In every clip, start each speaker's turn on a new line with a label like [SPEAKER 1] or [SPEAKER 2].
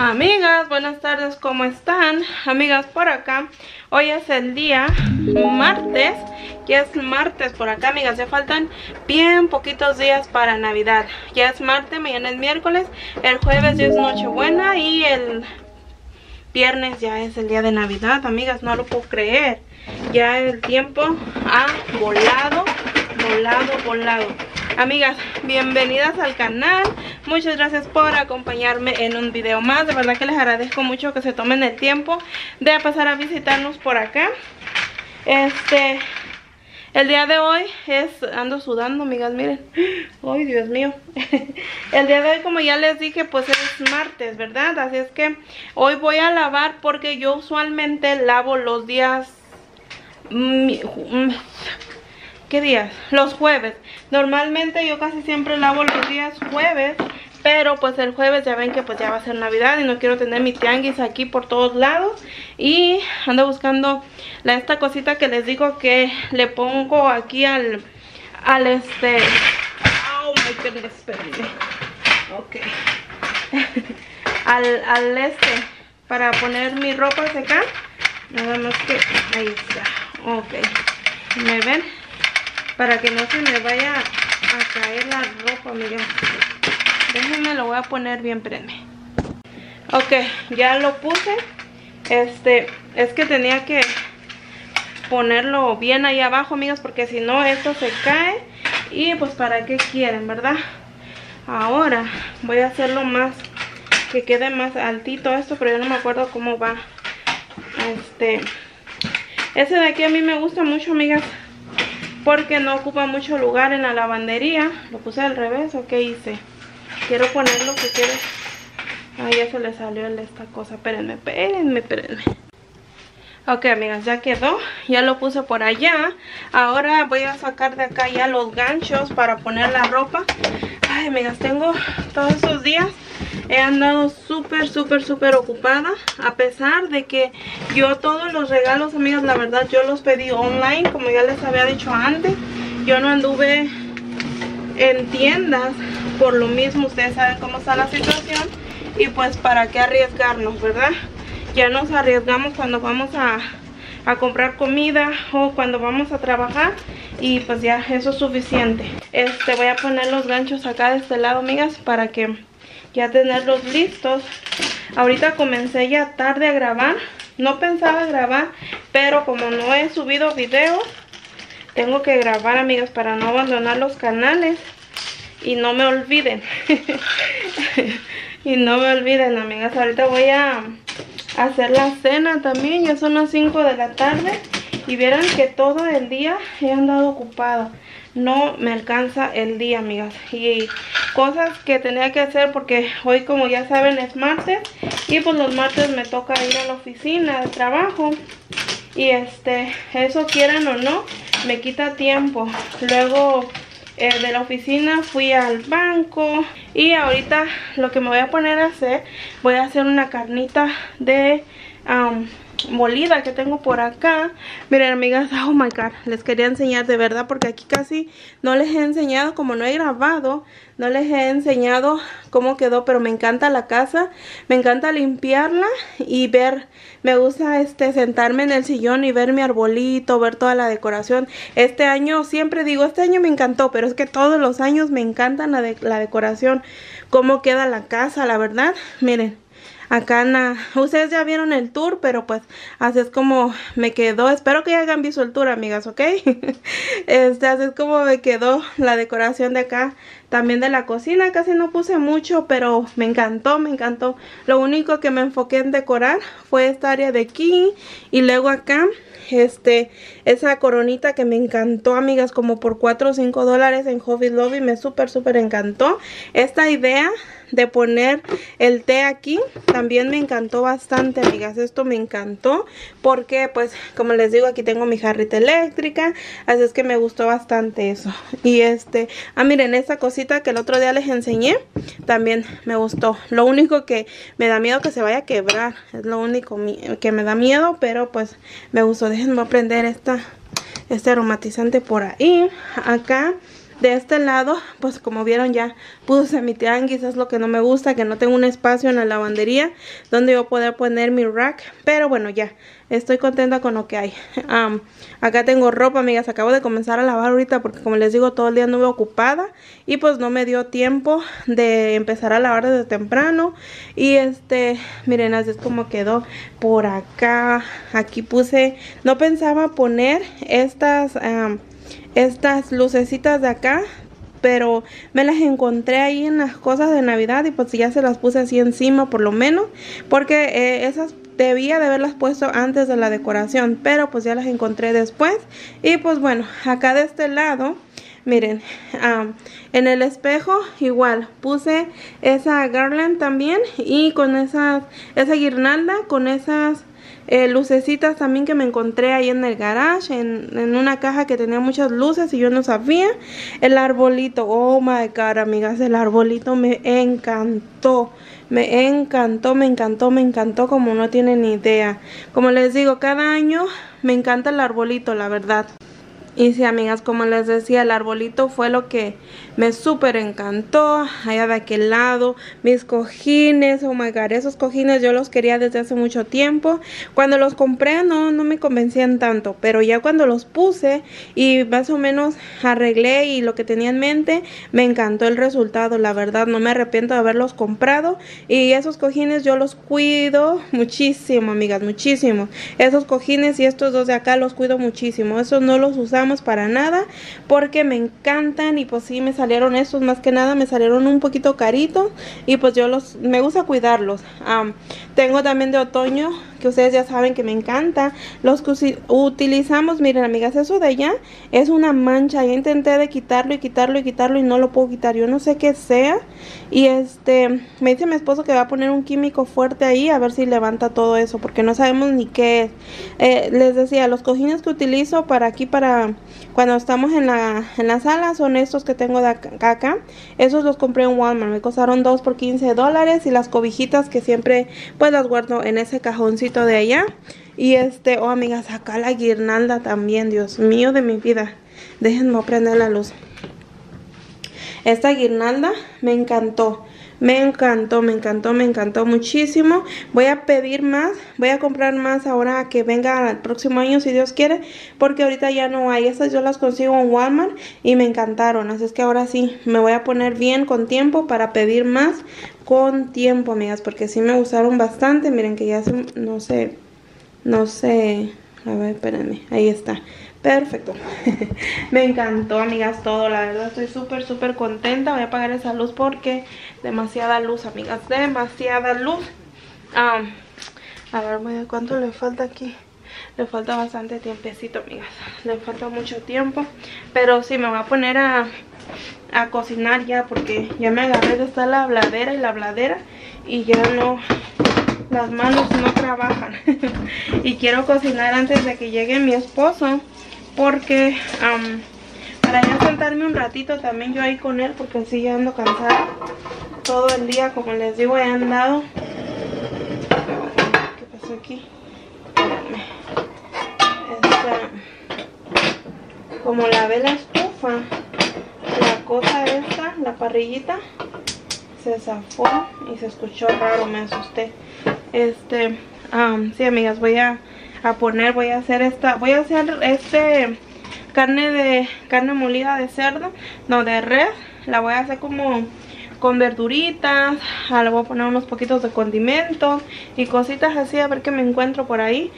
[SPEAKER 1] Amigas, buenas tardes, ¿cómo están? Amigas, por acá, hoy es el día martes, ya es martes por acá, amigas, ya faltan bien poquitos días para Navidad. Ya es martes, mañana es miércoles, el jueves ya es Nochebuena y el viernes ya es el día de Navidad, amigas, no lo puedo creer. Ya el tiempo ha volado, volado, volado. Amigas, bienvenidas al canal. Muchas gracias por acompañarme en un video más. De verdad que les agradezco mucho que se tomen el tiempo de pasar a visitarnos por acá. Este, el día de hoy es, ando sudando, amigas, miren. Ay, Dios mío. El día de hoy, como ya les dije, pues es martes, ¿verdad? Así es que hoy voy a lavar porque yo usualmente lavo los días... ¿Qué días? Los jueves. Normalmente yo casi siempre lavo los días jueves. Pero pues el jueves ya ven que pues ya va a ser Navidad y no quiero tener mi tianguis aquí por todos lados. Y ando buscando la, esta cosita que les digo que le pongo aquí al, al este... Oh my goodness, espérenme. Ok. al, al este, para poner mi ropa a secar. Nada más que... Ahí está. Ok. ¿Me ven? Para que no se me vaya a caer la ropa, miren. Déjenme, lo voy a poner bien, espérenme. Ok, ya lo puse. Este, es que tenía que ponerlo bien ahí abajo, amigas, porque si no esto se cae. Y pues para qué quieren, ¿verdad? Ahora voy a hacerlo más, que quede más altito esto, pero yo no me acuerdo cómo va. Este, ese de aquí a mí me gusta mucho, amigas porque no ocupa mucho lugar en la lavandería. Lo puse al revés, ¿o qué hice? Quiero ponerlo que quede... Ahí ya se le salió esta cosa. Espérenme, espérenme, espérenme. Ok, amigas, ya quedó. Ya lo puse por allá. Ahora voy a sacar de acá ya los ganchos para poner la ropa. Ay, amigas, tengo todos esos días he andado súper, súper, súper ocupada. A pesar de que yo todos los regalos, amigas, la verdad yo los pedí online, como ya les había dicho antes. Yo no anduve en tiendas por lo mismo, ustedes saben cómo está la situación. Y pues para qué arriesgarnos, ¿verdad? Ya nos arriesgamos cuando vamos a, a comprar comida o cuando vamos a trabajar y pues ya eso es suficiente este voy a poner los ganchos acá de este lado amigas para que ya tenerlos listos. Ahorita comencé ya tarde a grabar. No pensaba grabar, pero como no he subido videos, tengo que grabar, amigas, para no abandonar los canales. Y no me olviden. y no me olviden, amigas. Ahorita voy a hacer la cena también. Ya son las 5 de la tarde. Y vieran que todo el día he andado ocupada no me alcanza el día, amigas. Y cosas que tenía que hacer porque hoy, como ya saben, es martes. Y pues los martes me toca ir a la oficina de trabajo. Y este, eso quieran o no, me quita tiempo. Luego eh, de la oficina fui al banco. Y ahorita lo que me voy a poner a hacer, voy a hacer una carnita de molida que tengo por acá. Miren amigas, oh my god les quería enseñar de verdad porque aquí casi no les he enseñado como no he grabado no les he enseñado cómo quedó pero me encanta la casa me encanta limpiarla y ver me gusta este sentarme en el sillón y ver mi arbolito ver toda la decoración. Este año siempre digo este año me encantó pero es que todos los años me encantan la, la decoración cómo queda la casa la verdad. Miren acá na, ustedes ya vieron el tour, pero pues así es como me quedó, espero que ya hayan visto el tour amigas, ¿ok? este, así es como me quedó la decoración de acá, también de la cocina, casi no puse mucho, pero me encantó, me encantó, lo único que me enfoqué en decorar fue esta área de aquí, y luego acá este esa coronita que me encantó amigas como por 4 o 5 dólares en Hobby Lobby me súper súper encantó. Esta idea de poner el té aquí. También me encantó bastante amigas. Esto me encantó porque pues como les digo aquí tengo mi jarrita eléctrica así es que me gustó bastante eso. Y este ah miren esta cosita que el otro día les enseñé también me gustó. Lo único que me da miedo que se vaya a quebrar es lo único que me da miedo pero pues me gustó. Déjenme prender esta, este aromatizante por ahí. Acá de este lado, pues como vieron ya puse mi tianguis, es lo que no me gusta, que no tengo un espacio en la lavandería donde yo poder poner mi rack, pero bueno ya, estoy contenta con lo que hay. acá tengo ropa, amigas, acabo de comenzar a lavar ahorita porque como les digo todo el día anduve ocupada y pues no me dio tiempo de empezar a lavar desde temprano y este, miren así es como quedó por acá, aquí puse, no pensaba poner estas estas lucecitas de acá pero me las encontré ahí en las cosas de navidad y pues ya se las puse así encima por lo menos porque eh, esas debía de haberlas puesto antes de la decoración pero pues ya las encontré después. Y pues bueno acá de este lado miren en el espejo igual puse esa garland también y con esas esa guirnalda con esas eh, lucecitas también que me encontré ahí en el garage, en, una caja que tenía muchas luces y yo no sabía. El arbolito, oh my god, amigas, el arbolito me encantó. Me encantó, me encantó, me encantó como no tienen idea. Como les digo, cada año me encanta el arbolito, la verdad. Y sí, amigas, como les decía, el arbolito fue lo que me súper encantó. Allá de aquel lado, mis cojines, oh my god, esos cojines yo los quería desde hace mucho tiempo. Cuando los compré no, no me convencían tanto, pero ya cuando los puse y más o menos arreglé y lo que tenía en mente, me encantó el resultado, la verdad, no me arrepiento de haberlos comprado. Y esos cojines yo los cuido muchísimo, amigas, muchísimo. Esos cojines y estos dos de acá los cuido muchísimo. Esos no los usamos para nada porque me encantan y pues sí me salieron estos más que nada me salieron un poquito caritos y pues yo los me gusta cuidarlos. Tengo también de otoño que ustedes ya saben que me encanta. Los que utilizamos miren amigas eso de allá es una mancha. Ya intenté de quitarlo y quitarlo y quitarlo y no lo puedo quitar. Yo no sé qué sea. Y este me dice mi esposo que va a poner un químico fuerte ahí a ver si levanta todo eso porque no sabemos ni qué es. Eh, les decía los cojines que utilizo para aquí para cuando estamos en la, en la sala son estos que tengo de acá, esos los compré en Walmart, me costaron 2 por 15 dólares y las cobijitas que siempre pues las guardo en ese cajoncito de allá y este, oh amigas, acá la guirnalda también, Dios mío de mi vida, déjenme prender la luz. Esta guirnalda me encantó me encantó, me encantó, me encantó muchísimo. Voy a pedir más, voy a comprar más ahora que venga el próximo año si Dios quiere, porque ahorita ya no hay. Estas yo las consigo en Walmart y me encantaron. Así es que ahora sí, me voy a poner bien con tiempo para pedir más con tiempo, amigas, porque sí me gustaron bastante. Miren que ya se, no sé, no sé, a ver, espérenme, ahí está. Perfecto. me encantó, amigas, todo. La verdad estoy súper, súper contenta. Voy a apagar esa luz porque demasiada luz, amigas. Demasiada luz. a ver, cuánto le falta aquí. Le falta bastante tiempecito, amigas. Le falta mucho tiempo. Pero sí, me voy a poner a, a cocinar ya porque ya me agarré de estar la bladera y la bladera. Y ya no, las manos no trabajan y quiero cocinar antes de que llegue mi esposo porque para ya sentarme un ratito también yo ahí con él porque así ya ando cansada. Todo el día como les digo he andado. ¿qué pasó aquí? como la ve la estufa la cosa esta, la parrillita se zafó y se escuchó raro, me asusté. Este, sí amigas voy a a poner, voy a hacer esta, voy a hacer este carne de carne molida de cerdo, no de res, la voy a hacer como con verduritas, ah, le voy a poner unos poquitos de condimentos y cositas así a ver qué me encuentro por ahí.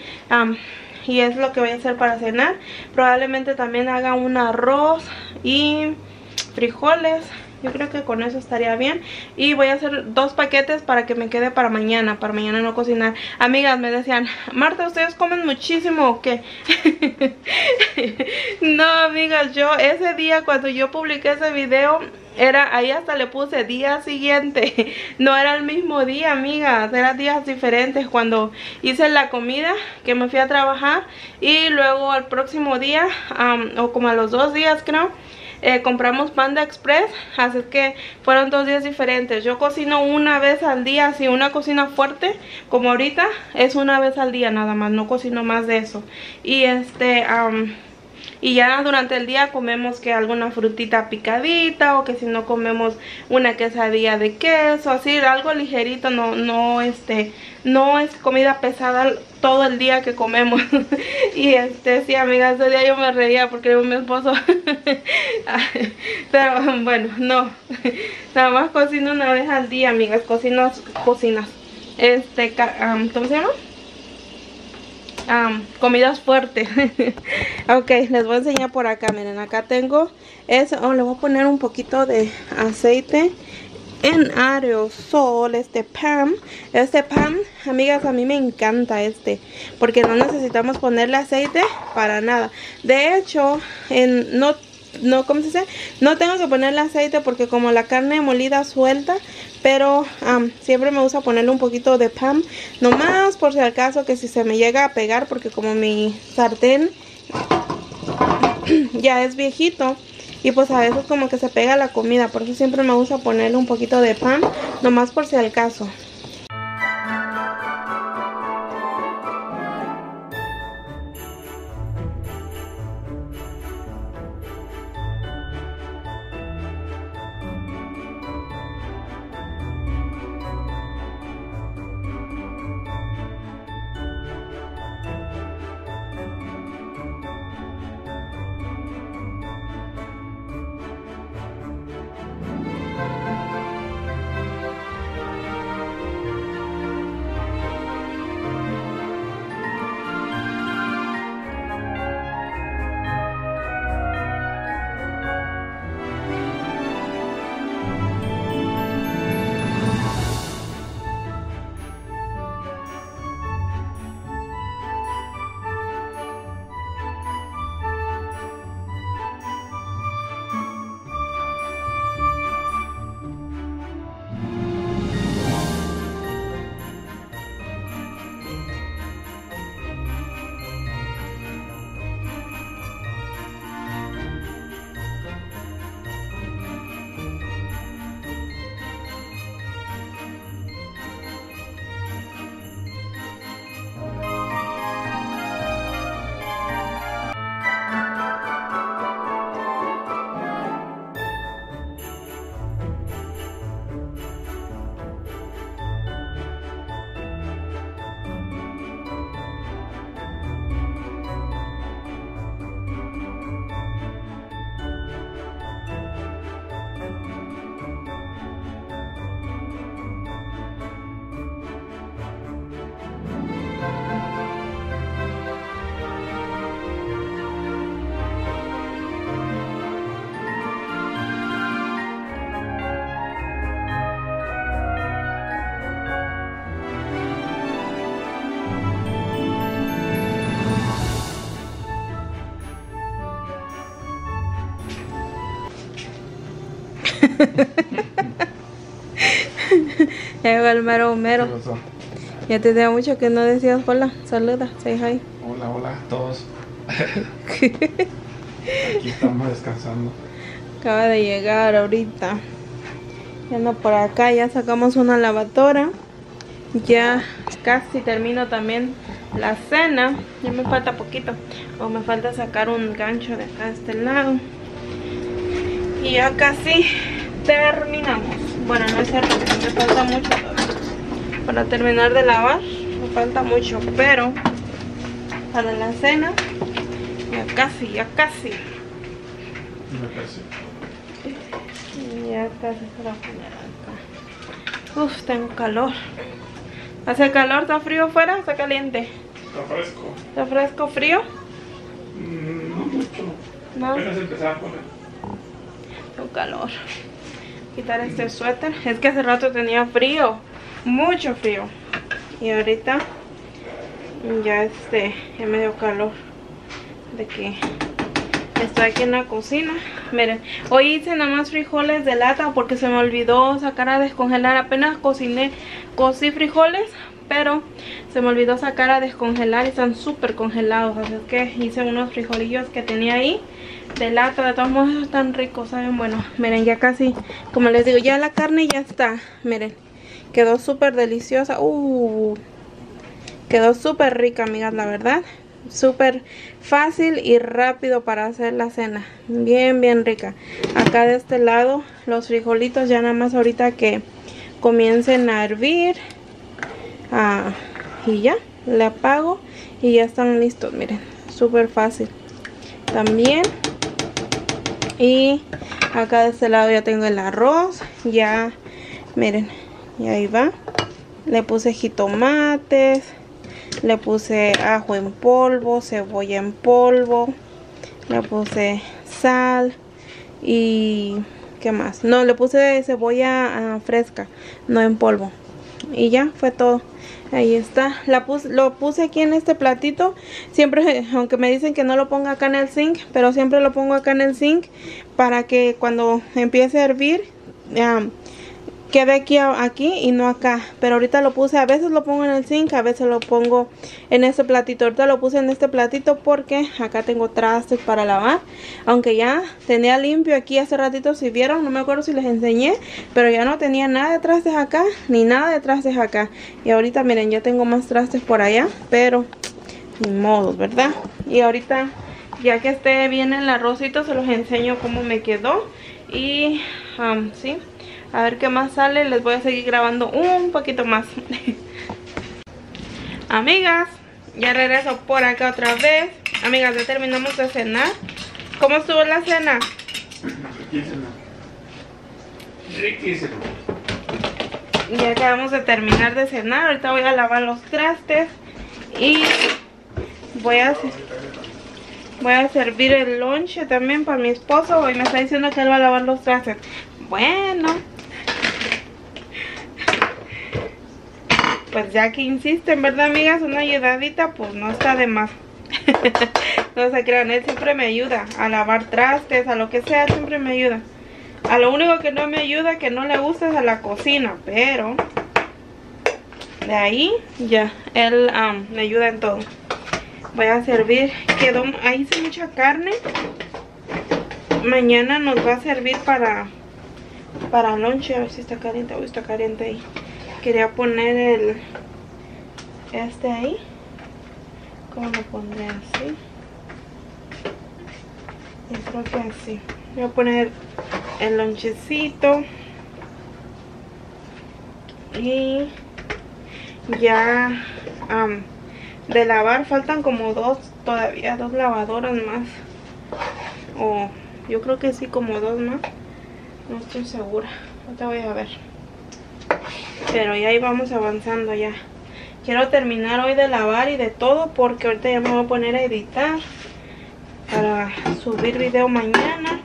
[SPEAKER 1] y es lo que voy a hacer para cenar. Probablemente también haga un arroz y frijoles yo creo que con eso estaría bien. Y voy a hacer dos paquetes para que me quede para mañana. Para mañana no cocinar. Amigas me decían, Marta, ¿ustedes comen muchísimo o qué? no, amigas, yo ese día cuando yo publiqué ese video era, ahí hasta le puse día siguiente, no era el mismo día, amigas, eran días diferentes cuando hice la comida, que me fui a trabajar y luego al próximo día, o como a los dos días creo, eh, compramos Panda Express, así que fueron dos días diferentes. Yo cocino una vez al día, así una cocina fuerte, como ahorita, es una vez al día nada más, no cocino más de eso. Y este, y ya durante el día comemos que alguna frutita picadita o que si no comemos una quesadilla de queso, así algo ligerito, no, no, este, no es comida pesada todo el día que comemos. Y este, sí amigas, ese día yo me reía porque mi esposo pero bueno, no. Nada más cocino una vez al día amigas, cocino cocinas. Este, ¿cómo se llama? Comidas fuertes. Ok les voy a enseñar por acá miren acá tengo eso oh, le voy a poner un poquito de aceite en aerosol este pan este pan amigas a mí me encanta este porque no necesitamos ponerle aceite para nada. De hecho en no no, ¿cómo se dice? No tengo que ponerle aceite porque como la carne molida suelta, pero siempre me gusta ponerle un poquito de pan, nomás por si acaso que si se me llega a pegar, porque como mi sartén ya es viejito, y pues a veces como que se pega la comida, por eso siempre me gusta ponerle un poquito de pan, nomás por si al caso. Llegó el mero mero. Ya te tenía mucho que no decías hola, saluda, say hi.
[SPEAKER 2] Hola, hola a todos. Aquí estamos descansando.
[SPEAKER 1] Acaba de llegar ahorita. Ya ando por acá, ya sacamos una lavadora. Ya casi termino también la cena. Ya me falta poquito. O me falta sacar un gancho de acá de este lado. Y ya casi terminamos. Bueno, no es cierto, me falta mucho Para terminar de lavar, me falta mucho, pero para la cena, ya casi, ya casi.
[SPEAKER 2] Ya casi.
[SPEAKER 1] Ya casi para poner acá. Uf, tengo calor. ¿Hace calor? ¿Está frío afuera? ¿Está caliente?
[SPEAKER 2] Está fresco.
[SPEAKER 1] ¿Está fresco frío?
[SPEAKER 2] Mm, no mucho.
[SPEAKER 1] No.
[SPEAKER 2] Apenas empezaba a poner.
[SPEAKER 1] Tengo calor quitar este suéter. Es que hace rato tenía frío mucho frío. Y ahorita ya este ya me dio calor de que estoy aquí en la cocina. Miren hoy hice nada más frijoles de lata porque se me olvidó sacar a descongelar. Apenas cociné cocí frijoles pero se me olvidó sacar a descongelar y están súper congelados. Así que hice unos frijolillos que tenía ahí de lata, de todos modos están ricos, ¿saben? Bueno, miren, ya casi, como les digo, ya la carne ya está, miren, quedó súper deliciosa, uh, quedó súper rica, amigas, la verdad, súper fácil y rápido para hacer la cena. Bien, bien rica. Acá de este lado los frijolitos ya nada más ahorita que comiencen a hervir. Ah, y ya, le apago y ya están listos. Miren, súper fácil. También. Y acá de este lado ya tengo el arroz. Ya, miren, y ahí va. Le puse jitomates le puse ajo en polvo, cebolla en polvo, le puse sal y ¿qué más? No, le puse cebolla ah, fresca, no en polvo. Y ya, fue todo. Ahí está. La puse, lo puse aquí en este platito. Siempre, aunque me dicen que no lo ponga acá en el zinc, pero siempre lo pongo acá en el zinc para que cuando empiece a hervir, quede aquí, aquí y no acá. Pero ahorita lo puse, a veces lo pongo en el zinc, a veces lo pongo en este platito. Ahorita lo puse en este platito porque acá tengo trastes para lavar. Aunque ya tenía limpio aquí hace ratito, si vieron, no me acuerdo si les enseñé. Pero ya no tenía nada de trastes acá, ni nada de trastes acá. Y ahorita miren, ya tengo más trastes por allá, pero ni modo, ¿verdad? Y ahorita, ya que esté bien el arrocito, se los enseño cómo me quedó. Y, um, sí, a ver qué más sale. Les voy a seguir grabando un poquito más. Amigas, ya regreso por acá otra vez. Amigas, ya terminamos de cenar. ¿Cómo estuvo la cena?
[SPEAKER 2] Riquísimo.
[SPEAKER 1] Ya acabamos de terminar de cenar. Ahorita voy a lavar los trastes. Y voy a voy a servir el lonche también para mi esposo. Y me está diciendo que él va a lavar los trastes. Bueno, pues ya que insisten, ¿verdad, amigas? Una ayudadita, pues no está de más. no se crean, él siempre me ayuda a lavar trastes, a lo que sea, siempre me ayuda. A lo único que no me ayuda, que no le gusta es a la cocina, pero de ahí ya, él me ayuda en todo. Voy a servir, quedó, ahí hice mucha carne. Mañana nos va a servir para para lonche, a ver si está caliente, o está caliente ahí quería poner el este ahí. ¿cómo lo pondré así? yo creo que así. Voy a poner el lonchecito. Y ya de lavar faltan como dos todavía dos lavadoras más. O yo creo que sí como dos más. No estoy segura. Ahorita voy a ver pero ya vamos avanzando ya. Quiero terminar hoy de lavar y de todo porque ahorita ya me voy a poner a editar para subir video mañana.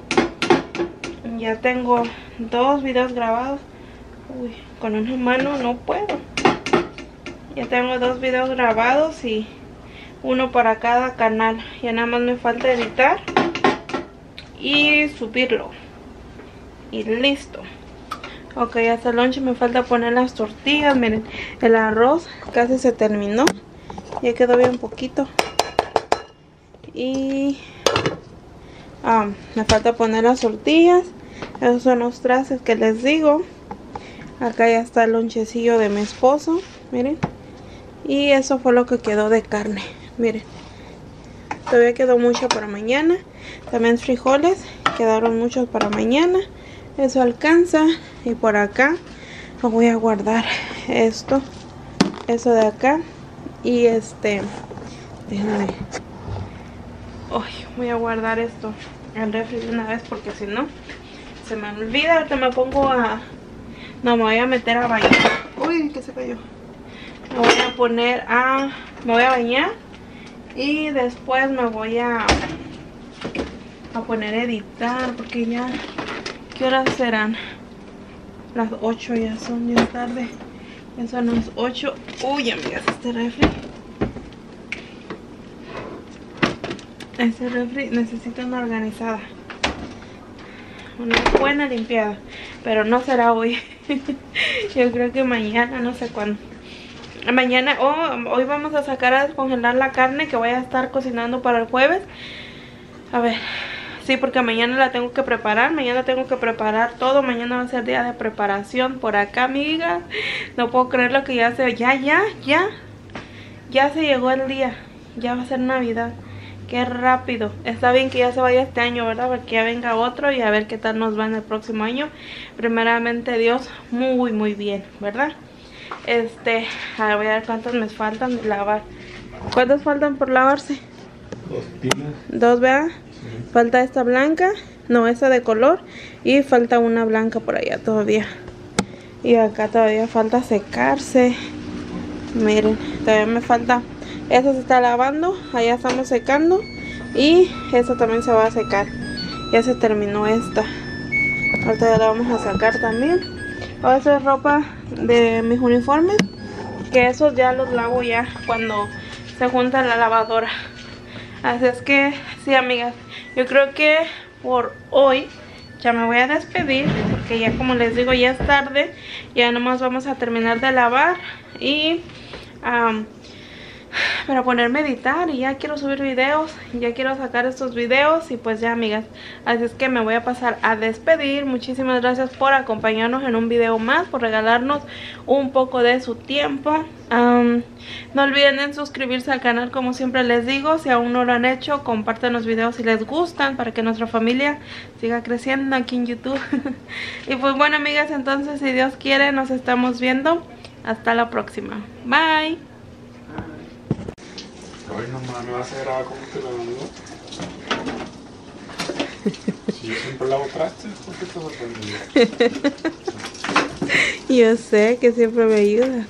[SPEAKER 1] Ya tengo dos videos grabados. Uy, con una mano no puedo. Ya tengo dos videos grabados y uno para cada canal. Ya nada más me falta editar y subirlo. Y listo. Ok, hasta el lunch me falta poner las tortillas. Miren, el arroz casi se terminó. Ya quedó bien poquito. Y ah, me falta poner las tortillas. Esos son los trastes que les digo. Acá ya está el lonchecillo de mi esposo. Miren. Y eso fue lo que quedó de carne. Miren. Todavía quedó mucho para mañana. También frijoles. Quedaron muchos para mañana eso alcanza y por acá voy a guardar esto eso de acá y este déjenme voy a guardar esto al refri de una vez porque si no se me olvida ahorita me pongo a no me voy a meter a bañar. Uy que se cayó. Me voy a poner a me voy a bañar y después me voy a a poner a editar porque ya ¿Qué horas serán? Las 8 ya son, ya tarde. Ya son las 8. Uy, amigas, este refri. Este refri necesita una organizada. Una buena limpiada. Pero no será hoy. Yo creo que mañana, no sé cuándo. Mañana, oh, hoy vamos a sacar a descongelar la carne que voy a estar cocinando para el jueves. A ver, Sí, porque mañana la tengo que preparar, mañana tengo que preparar todo, mañana va a ser día de preparación por acá, amiga. No puedo creer lo que ya se... Ya, ya, ya, ya se llegó el día. ya va a ser Navidad. Qué rápido. Está bien que ya se vaya este año, ¿verdad? Porque ya venga otro y a ver qué tal nos va en el próximo año. Primeramente Dios, muy, muy bien, ¿verdad? Este, a ver cuántas me faltan de lavar. ¿Cuántas faltan por lavarse?
[SPEAKER 2] Dos pilas.
[SPEAKER 1] Dos, ¿verdad? Falta esta blanca, no, esa de color. Y falta una blanca por allá todavía. Y acá todavía falta secarse. Miren, todavía me falta. Esa se está lavando, allá estamos secando. Y esta también se va a secar. Ya se terminó esta. Ahorita ya la vamos a sacar también. Ahora esa es ropa de mis uniformes. Que esos ya los lavo ya cuando se junta la lavadora. Así es que, sí, amigas. Yo creo que por hoy ya me voy a despedir. Porque ya, como les digo, ya es tarde. Ya nomás vamos a terminar de lavar. Y... para ponerme a editar y ya quiero subir videos, ya quiero sacar estos videos y pues ya amigas, así es que me voy a pasar a despedir, muchísimas gracias por acompañarnos en un video más, por regalarnos un poco de su tiempo, no olviden en suscribirse al canal como siempre les digo, si aún no lo han hecho, compartan los videos si les gustan para que nuestra familia siga creciendo aquí en YouTube. Y pues bueno amigas, entonces si Dios quiere nos estamos viendo, hasta la próxima, bye.
[SPEAKER 2] Ay, no mames, me vas a grabar cómo te lavando. Si yo siempre lavo trastes, ¿por qué te sorprendido?
[SPEAKER 1] Yo sé que siempre me ayuda.